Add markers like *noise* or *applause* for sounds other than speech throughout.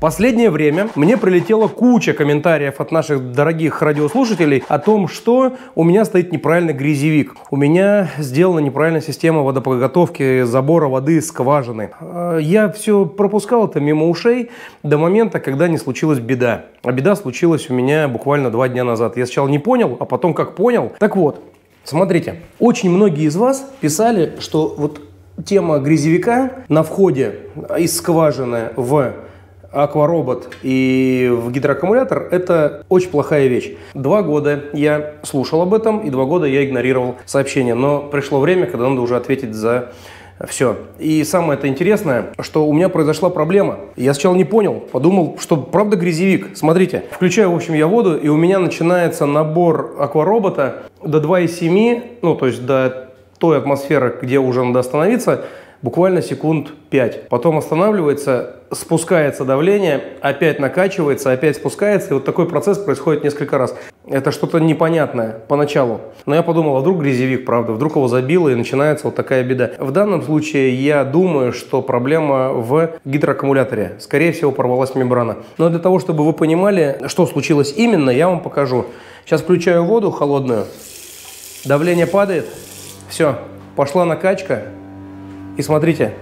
Последнее время мне прилетела куча комментариев от наших дорогих радиослушателей о том, что у меня стоит неправильный грязевик. У меня сделана неправильная система водоподготовки забора воды из скважины. Э, я все пропускал это мимо ушей до момента, когда не случилась беда. А беда случилась у меня буквально два дня назад. Я сначала не понял, а потом как понял. Так вот, смотрите, очень многие из вас писали, что вот тема грязевика на входе из скважины в акваробот и в гидроаккумулятор – это очень плохая вещь. Два года я слушал об этом, и два года я игнорировал сообщения. Но пришло время, когда надо уже ответить за все. И самое это интересное, что у меня произошла проблема. Я сначала не понял, подумал, что правда грязевик. Смотрите, включаю, в общем, я воду, и у меня начинается набор акваробота до 2,7, ну, то есть до той атмосферы, где уже надо остановиться, буквально секунд 5. Потом останавливается, спускается давление, опять накачивается, опять спускается. И вот такой процесс происходит несколько раз. Это что-то непонятное поначалу. Но я подумал, а вдруг грязевик, правда, вдруг его забило и начинается вот такая беда. В данном случае я думаю, что проблема в гидроаккумуляторе. Скорее всего, порвалась мембрана. Но для того, чтобы вы понимали, что случилось именно, я вам покажу. Сейчас включаю воду холодную. Давление падает. Все, пошла накачка. И смотрите,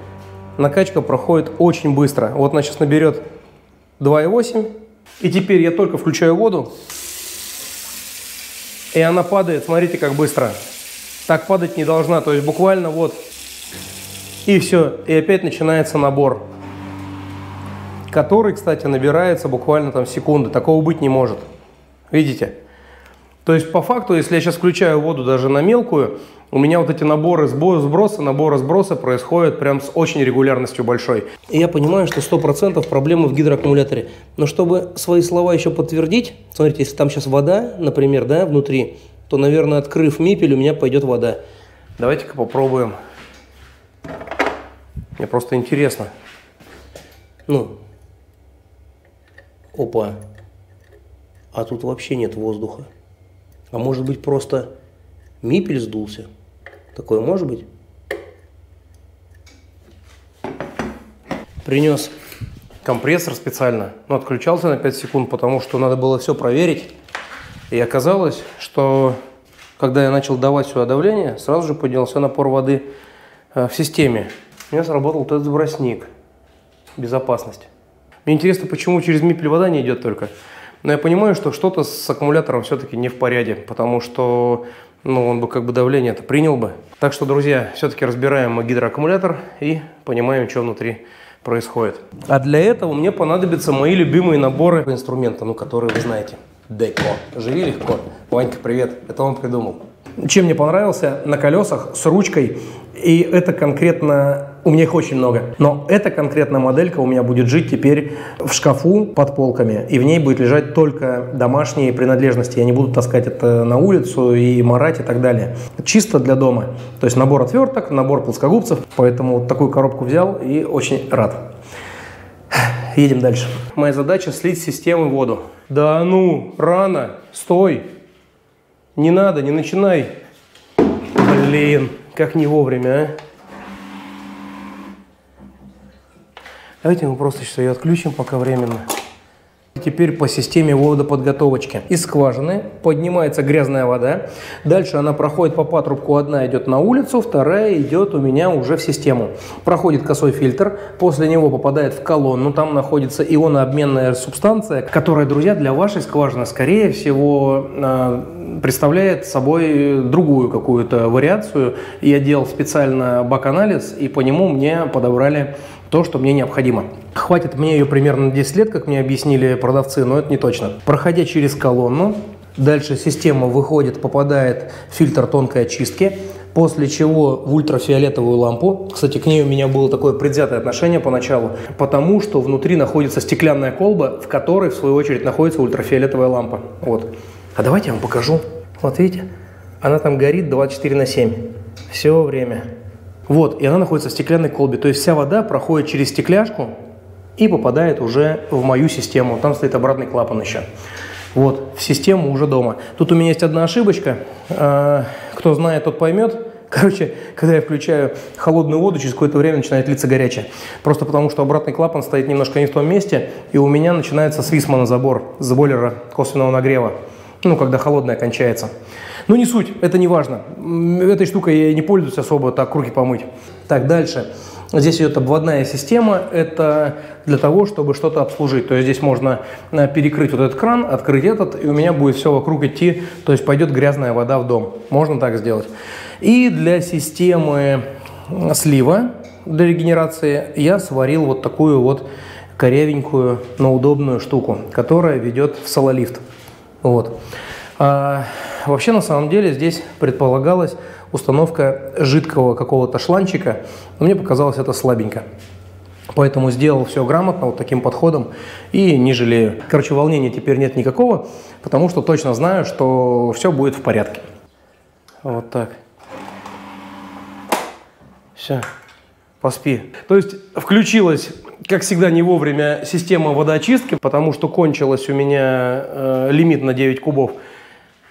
накачка проходит очень быстро. Вот она сейчас наберет 2,8. И теперь я только включаю воду, и она падает. Смотрите, как быстро. Так падать не должна. То есть буквально вот. И все. И опять начинается набор. Который, кстати, набирается буквально там секунды. Такого быть не может. Видите? То есть по факту, если я сейчас включаю воду даже на мелкую, у меня вот эти наборы сброса, наборы сброса происходят прям с очень регулярностью большой. И я понимаю, что 100% проблемы в гидроаккумуляторе. Но чтобы свои слова еще подтвердить, смотрите, если там сейчас вода, например, да, внутри, то, наверное, открыв мипель, у меня пойдет вода. Давайте-ка попробуем. Мне просто интересно. Ну. Опа. А тут вообще нет воздуха. А может быть просто мипель сдулся? Такое может быть? Принес компрессор специально, но отключался на 5 секунд, потому что надо было все проверить. И оказалось, что когда я начал давать сюда давление, сразу же поднялся напор воды э, в системе. У меня сработал этот сбросник. Безопасность. Мне интересно, почему через мипель вода не идет только. Но я понимаю, что что-то с аккумулятором все-таки не в порядке, потому что ну, он бы как бы давление это принял бы. Так что, друзья, все-таки разбираем гидроаккумулятор и понимаем, что внутри происходит. А для этого мне понадобятся мои любимые наборы инструмента, ну, которые вы знаете. Деко. Живи легко. Ванька, привет. Это он придумал. Чем мне понравился? На колесах с ручкой. И это конкретно у меня их очень много. Но эта конкретная моделька у меня будет жить теперь в шкафу под полками. И в ней будет лежать только домашние принадлежности. Я не буду таскать это на улицу и марать и так далее. Чисто для дома. То есть набор отверток, набор плоскогубцев. Поэтому вот такую коробку взял и очень рад. Едем дальше. Моя задача слить с системы воду. Да ну, рано, стой. Не надо, не начинай. Блин, как не вовремя, а. Давайте мы просто сейчас ее отключим пока временно. Теперь по системе водоподготовочки. Из скважины поднимается грязная вода. Дальше она проходит по патрубку. Одна идет на улицу, вторая идет у меня уже в систему. Проходит косой фильтр. После него попадает в колонну. Там находится ионообменная субстанция, которая, друзья, для вашей скважины, скорее всего, а, представляет собой другую какую-то вариацию. Я делал специально бак-анализ, и по нему мне подобрали то, что мне необходимо. Хватит мне ее примерно 10 лет, как мне объяснили продавцы, но это не точно. Проходя через колонну, дальше система выходит, попадает в фильтр тонкой очистки, после чего в ультрафиолетовую лампу. Кстати, к ней у меня было такое предвзятое отношение поначалу, потому что внутри находится стеклянная колба, в которой, в свою очередь, находится ультрафиолетовая лампа. Вот. А давайте я вам покажу. Вот видите, она там горит 24 на 7. Все время. Вот, и она находится в стеклянной колбе. То есть вся вода проходит через стекляшку и попадает уже в мою систему. Там стоит обратный клапан еще. Вот, в систему уже дома. Тут у меня есть одна ошибочка. А, кто знает, тот поймет. *laughs* Короче, когда я включаю холодную воду, через какое-то время начинает литься горячая. Просто потому, что обратный клапан стоит немножко не в том месте, и у меня начинается свисма на забор с бойлера косвенного нагрева. Ну, когда холодная кончается. Но не суть, это не важно. Этой штукой я не пользуюсь особо, так руки помыть. Так, дальше. Здесь идет обводная система, это для того, чтобы что-то обслужить. То есть здесь можно э, перекрыть вот этот кран, открыть этот, и у меня будет все вокруг идти, то есть пойдет грязная вода в дом. Можно так сделать. И для системы слива, для регенерации, я сварил вот такую вот корявенькую, но удобную штуку, которая ведет в сололифт. Вот. А, вообще, на самом деле, здесь предполагалось установка жидкого какого-то шланчика, но мне показалось это слабенько. Поэтому сделал все грамотно, вот таким подходом, и не жалею. Короче, волнения теперь нет никакого, потому что точно знаю, что все будет в порядке. Вот так. Все, поспи. То есть включилась, как всегда, не вовремя система водоочистки, потому что кончилась у меня э, лимит на 9 кубов.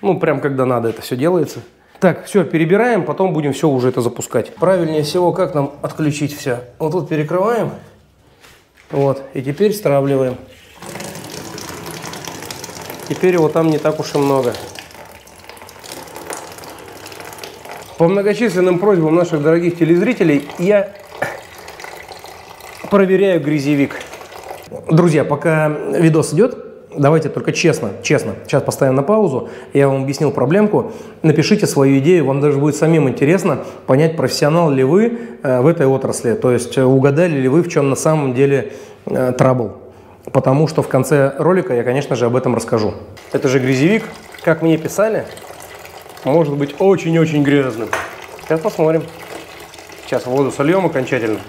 Ну, прям когда надо это все делается. Так, все, перебираем, потом будем все уже это запускать. Правильнее всего, как нам отключить все? Вот тут перекрываем. Вот, и теперь стравливаем. Теперь его там не так уж и много. По многочисленным просьбам наших дорогих телезрителей я проверяю грязевик. Друзья, пока видос идет, давайте только честно, честно, сейчас поставим на паузу, я вам объяснил проблемку, напишите свою идею, вам даже будет самим интересно понять, профессионал ли вы э, в этой отрасли, то есть э, угадали ли вы, в чем на самом деле э, трабл. Потому что в конце ролика я, конечно же, об этом расскажу. Это же грязевик, как мне писали, может быть очень-очень грязным. Сейчас посмотрим. Сейчас воду сольем окончательно.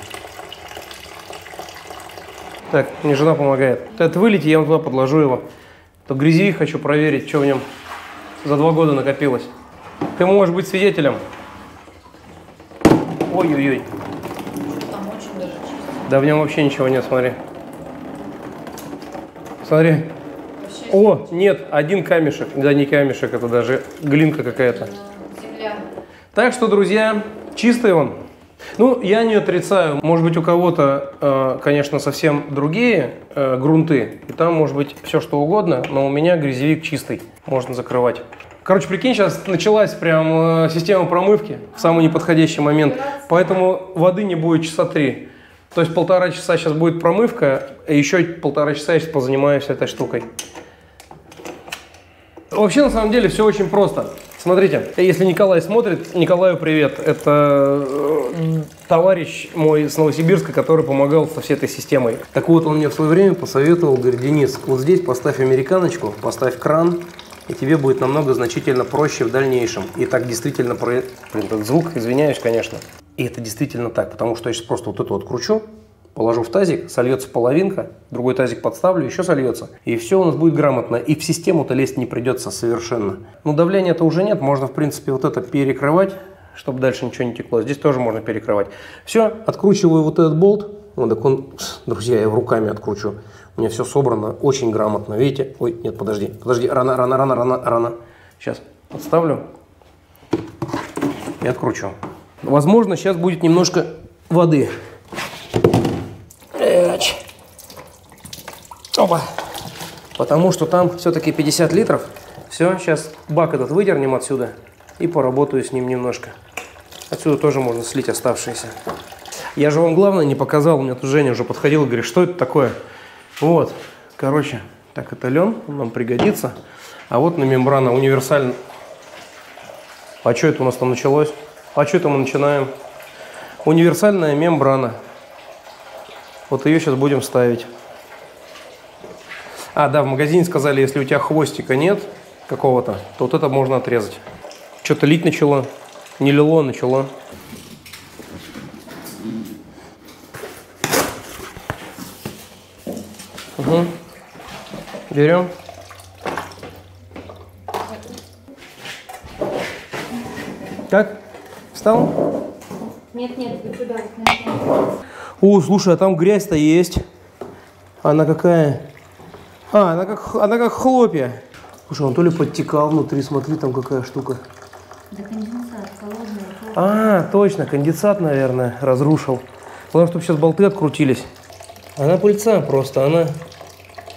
Так, мне жена помогает. Это вылейте, я вам туда подложу его. То грязи хочу проверить, что в нем за два года накопилось. Ты можешь быть свидетелем. Ой-ой-ой. Да в нем вообще ничего нет, смотри. Смотри. О, нет, один камешек. Да, не камешек, это даже глинка какая-то. Земля. Так что, друзья, чистый он. Ну, я не отрицаю, может быть, у кого-то, э, конечно, совсем другие э, грунты, и там может быть все что угодно, но у меня грязевик чистый, можно закрывать. Короче, прикинь, сейчас началась прям э, система промывки в самый неподходящий момент, поэтому воды не будет часа три. То есть полтора часа сейчас будет промывка, и еще полтора часа я сейчас позанимаюсь этой штукой. Вообще, на самом деле, все очень просто. Смотрите, если Николай смотрит, Николаю привет. Это э, товарищ мой с Новосибирска, который помогал со всей этой системой. Так вот, он мне в свое время посоветовал, говорит, Денис, вот здесь поставь американочку, поставь кран, и тебе будет намного значительно проще в дальнейшем. И так действительно, про... блин, этот звук, извиняюсь, конечно. И это действительно так, потому что я сейчас просто вот эту вот кручу, положу в тазик, сольется половинка, другой тазик подставлю, еще сольется. И все у нас будет грамотно. И в систему-то лезть не придется совершенно. Ну, давления-то уже нет, можно, в принципе, вот это перекрывать, чтобы дальше ничего не текло. Здесь тоже можно перекрывать. Все, откручиваю вот этот болт. Вот так он, друзья, я его руками откручу. У меня все собрано очень грамотно. Видите? Ой, нет, подожди, подожди, рано, рано, рано, рано, рано. Сейчас подставлю и откручу. Возможно, сейчас будет немножко воды. Опа. Потому что там все-таки 50 литров. Все, сейчас бак этот выдернем отсюда и поработаю с ним немножко. Отсюда тоже можно слить оставшиеся. Я же вам главное не показал, у меня тут Женя уже подходил и говорит, что это такое? Вот, короче, так это лен, нам пригодится. А вот на мембрана универсальная. А что это у нас там началось? А что это мы начинаем? Универсальная мембрана. Вот ее сейчас будем ставить. А, да, в магазине сказали, если у тебя хвостика нет какого-то, то вот это можно отрезать. Что-то лить начало, не лило, начало. Угу. Берем. Как? Встал? Нет, нет, туда. О, слушай, а там грязь-то есть. Она какая? А, она как, она как хлопья. Слушай, он то ли подтекал внутри, смотри, там какая штука. Да конденсат, холодный, А, точно, конденсат, наверное, разрушил. Главное, чтобы сейчас болты открутились. Она пыльца просто, она...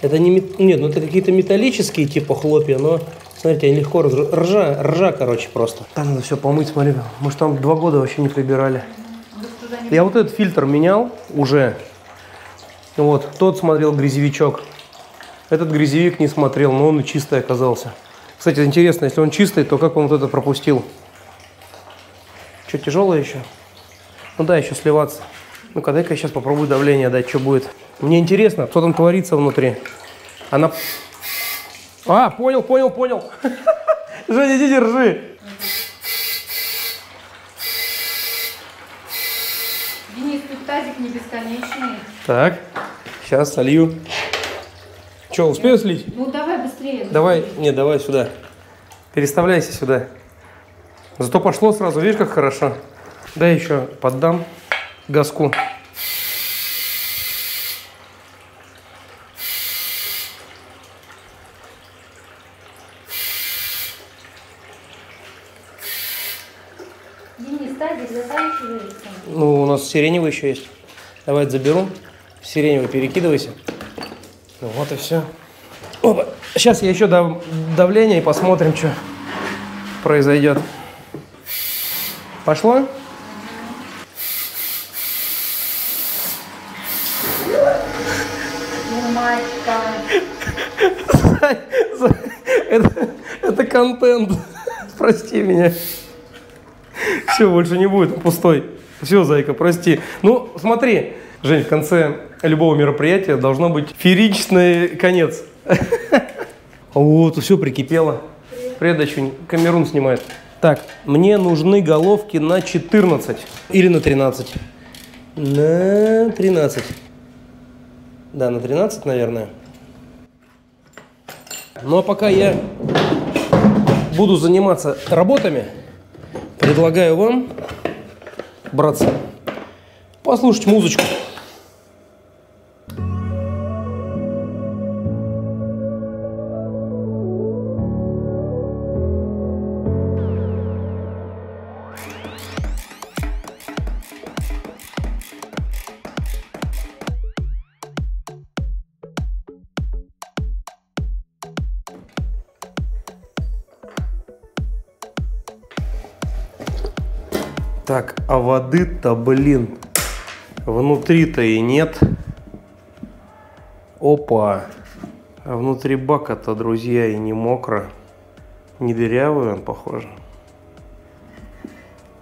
Это не... мет- Нет, ну это какие-то металлические типа хлопья, но... Смотрите, они легко раз... Ржа, ржа, короче, просто. Там надо все помыть, смотри. Мы же там два года вообще не прибирали. Я вот этот фильтр менял уже. Вот, тот смотрел грязевичок. Этот грязевик не смотрел, но он и чистый оказался. Кстати, интересно, если он чистый, то как он вот это пропустил? Что, тяжелое еще? Ну да, еще сливаться. Ну-ка, дай-ка я сейчас попробую давление дать, что будет. Мне интересно, что там творится внутри. Она... А, понял, понял, понял. *laughs* Женя, иди держи. Денис, тут тазик не бесконечный. Так, сейчас солью. Что, успею слить? Ну давай быстрее. Давай, не, давай сюда. Переставляйся сюда. Зато пошло сразу, видишь, как хорошо. Дай еще поддам газку. Денис, тазик заканчивается. Ну, у нас сиреневый еще есть. Давай заберу. Сиреневый перекидывайся. Ну вот и все. Опа. Сейчас я еще дам давление и посмотрим, что произойдет. Пошло? Это, это контент. Прости меня. Все, больше не будет, пустой. Все, зайка, прости. Ну, смотри, Жень, в конце любого мероприятия должно быть фееричный конец. Вот, все прикипело. Привет, дочунь. Камерун снимает. Так, мне нужны головки на 14 или на 13. На 13. Да, на 13, наверное. Ну а пока я буду заниматься работами, предлагаю вам, братцы, послушать музычку. Так, а воды-то, блин, внутри-то и нет. Опа. А внутри бака-то, друзья, и не мокро. Не дырявый он, похоже.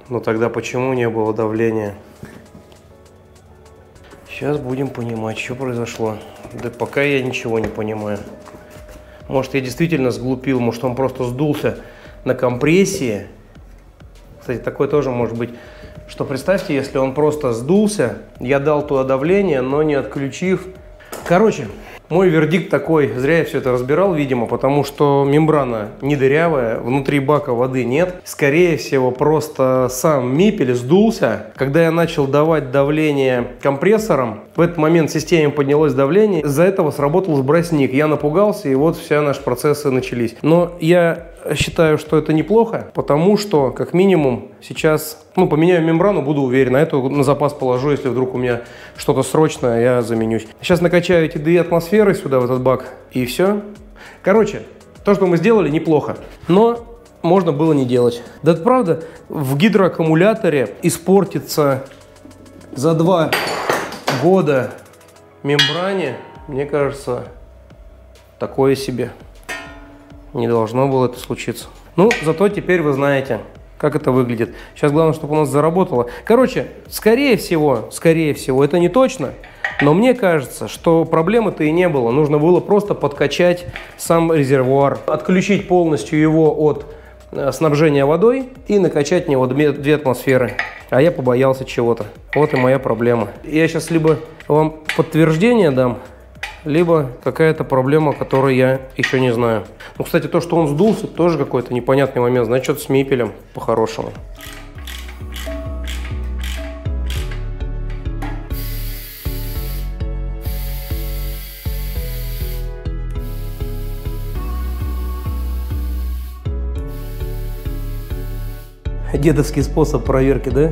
Но тогда почему не было давления? Сейчас будем понимать, что произошло. Да пока я ничего не понимаю. Может, я действительно сглупил, может, он просто сдулся на компрессии. Кстати, такое тоже может быть. Что представьте, если он просто сдулся, я дал туда давление, но не отключив. Короче, мой вердикт такой, зря я все это разбирал, видимо, потому что мембрана не дырявая, внутри бака воды нет. Скорее всего, просто сам мипель сдулся. Когда я начал давать давление компрессором, в этот момент системе поднялось давление, из-за этого сработал сбросник. Я напугался, и вот все наши процессы начались. Но я считаю, что это неплохо, потому что, как минимум, сейчас, ну, поменяю мембрану, буду уверен, а эту на запас положу, если вдруг у меня что-то срочное, я заменюсь. Сейчас накачаю эти две атмосферы сюда, в этот бак, и все. Короче, то, что мы сделали, неплохо, но можно было не делать. Да это правда, в гидроаккумуляторе испортится за два года мембране, мне кажется, такое себе. Не должно было это случиться. Ну, зато теперь вы знаете, как это выглядит. Сейчас главное, чтобы у нас заработало. Короче, скорее всего, скорее всего, это не точно, но мне кажется, что проблемы-то и не было. Нужно было просто подкачать сам резервуар, отключить полностью его от э, снабжения водой и накачать в него две, атмосферы. А я побоялся чего-то. Вот и моя проблема. Я сейчас либо вам подтверждение дам, либо какая-то проблема, которую я еще не знаю. Ну, кстати, то, что он сдулся, тоже какой-то непонятный момент. Значит, с мипелем по-хорошему. Дедовский способ проверки, да?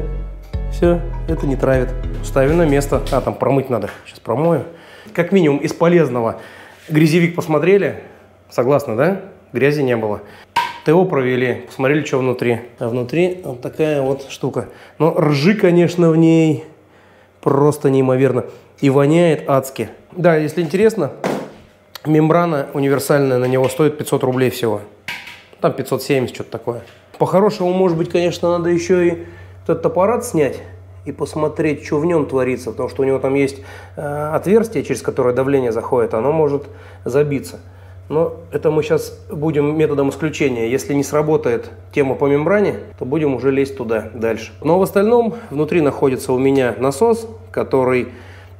Все, это не травит. Ставим на место. А, там промыть надо. Сейчас промою. Как минимум из полезного. Грязевик посмотрели? Согласны, да? Грязи не было. ТО провели, посмотрели, что внутри. А внутри вот такая вот штука. Но ржи, конечно, в ней просто неимоверно. И воняет адски. Да, если интересно, мембрана универсальная на него стоит 500 рублей всего. Там 570, что-то такое. По-хорошему, может быть, конечно, надо еще и этот аппарат снять и посмотреть, что в нем творится, потому что у него там есть э, отверстие, через которое давление заходит, оно может забиться. Но это мы сейчас будем методом исключения. Если не сработает тема по мембране, то будем уже лезть туда дальше. Но в остальном внутри находится у меня насос, который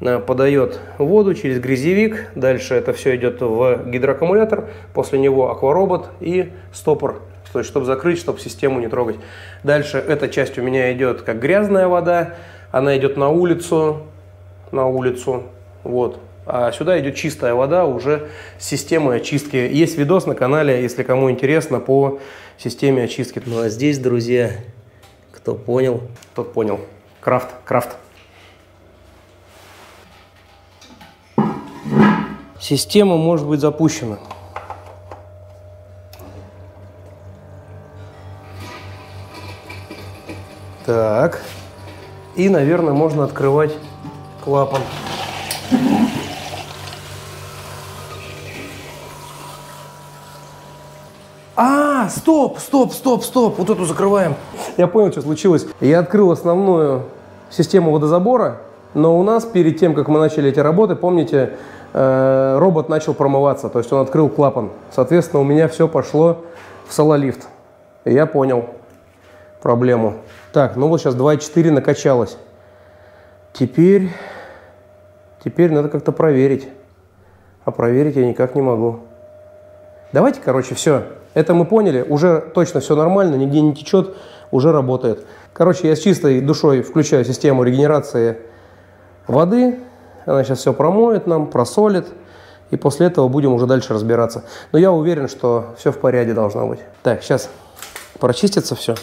э, подает воду через грязевик. Дальше это все идет в гидроаккумулятор. После него акваробот и стопор. То есть, чтобы закрыть, чтобы систему не трогать. Дальше эта часть у меня идет как грязная вода. Она идет на улицу. На улицу. Вот. А сюда идет чистая вода уже с системой очистки. Есть видос на канале, если кому интересно, по системе очистки. Ну а здесь, друзья, кто понял, тот понял. Крафт, крафт. Система может быть запущена. Так. И, наверное, можно открывать клапан. А, стоп, стоп, стоп, стоп. Вот эту закрываем. Я понял, что случилось. Я открыл основную систему водозабора, но у нас перед тем, как мы начали эти работы, помните, э, робот начал промываться, то есть он открыл клапан. Соответственно, у меня все пошло в сололифт. И я понял проблему. Так, ну вот сейчас 2,4 накачалось. Теперь, теперь надо как-то проверить. А проверить я никак не могу. Давайте, короче, все. Это мы поняли, уже точно все нормально, нигде не течет, уже работает. Короче, я с чистой душой включаю систему регенерации воды. Она сейчас все промоет нам, просолит. И после этого будем уже дальше разбираться. Но я уверен, что все в порядке должно быть. Так, сейчас прочистится все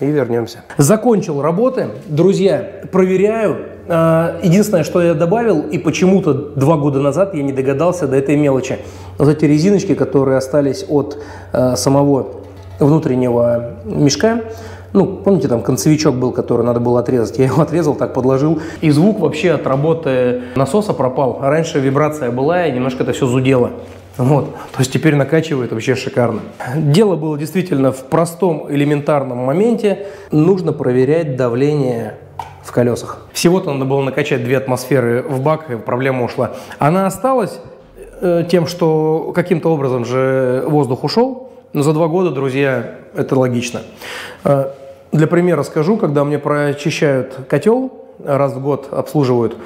и вернемся. Закончил работы. Друзья, проверяю. А, единственное, что я добавил, и почему-то два года назад я не догадался до этой мелочи. Вот эти резиночки, которые остались от а, самого внутреннего мешка, ну, помните, там концевичок был, который надо было отрезать. Я его отрезал, так подложил. И звук вообще от работы насоса пропал. Раньше вибрация была, и немножко это все зудело. Вот. То есть теперь накачивает вообще шикарно. Дело было действительно в простом элементарном моменте. Нужно проверять давление в колесах. Всего-то надо было накачать две атмосферы в бак, и проблема ушла. Она осталась э, тем, что каким-то образом же воздух ушел, но за два года, друзья, это логично. Для примера скажу, когда мне прочищают котел, раз в год обслуживают,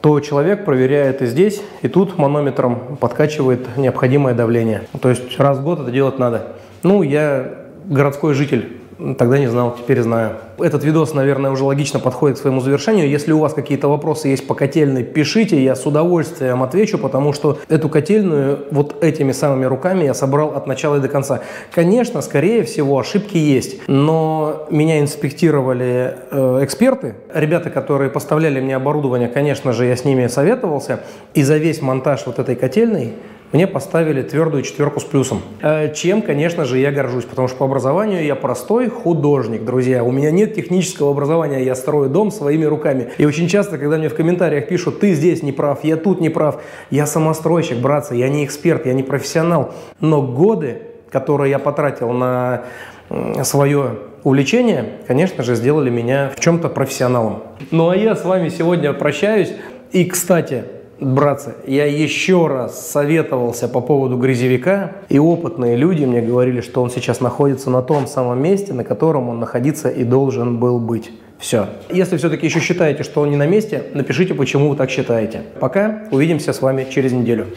то человек проверяет и здесь, и тут манометром подкачивает необходимое давление. То есть раз в год это делать надо. Ну, я городской житель, Тогда не знал, теперь знаю. Этот видос, наверное, уже логично подходит к своему завершению. Если у вас какие-то вопросы есть по котельной, пишите, я с удовольствием отвечу, потому что эту котельную вот этими самыми руками я собрал от начала и до конца. Конечно, скорее всего, ошибки есть, но меня инспектировали э, эксперты, ребята, которые поставляли мне оборудование, конечно же, я с ними советовался, и за весь монтаж вот этой котельной мне поставили твердую четверку с плюсом. Э, чем, конечно же, я горжусь, потому что по образованию я простой художник, друзья. У меня нет технического образования, я строю дом своими руками. И очень часто, когда мне в комментариях пишут, ты здесь не прав, я тут не прав, я самостройщик, братцы, я не эксперт, я не профессионал. Но годы, которые я потратил на свое увлечение, конечно же, сделали меня в чем-то профессионалом. Ну а я с вами сегодня прощаюсь. И, кстати, Братцы, я еще раз советовался по поводу грязевика, и опытные люди мне говорили, что он сейчас находится на том самом месте, на котором он находиться и должен был быть. Все. Если все-таки еще считаете, что он не на месте, напишите, почему вы так считаете. Пока. Увидимся с вами через неделю.